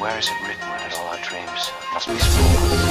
where is it written that all our dreams must be small?